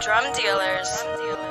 Drum dealers. Drum dealers.